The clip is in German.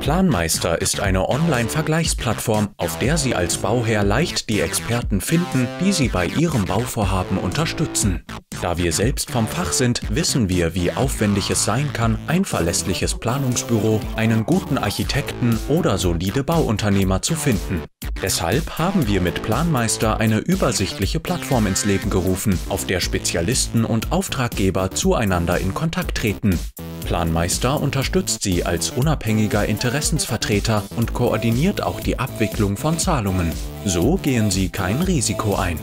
Planmeister ist eine Online-Vergleichsplattform, auf der Sie als Bauherr leicht die Experten finden, die Sie bei Ihrem Bauvorhaben unterstützen. Da wir selbst vom Fach sind, wissen wir, wie aufwendig es sein kann, ein verlässliches Planungsbüro, einen guten Architekten oder solide Bauunternehmer zu finden. Deshalb haben wir mit Planmeister eine übersichtliche Plattform ins Leben gerufen, auf der Spezialisten und Auftraggeber zueinander in Kontakt treten. Planmeister unterstützt Sie als unabhängiger Interessensvertreter und koordiniert auch die Abwicklung von Zahlungen. So gehen Sie kein Risiko ein.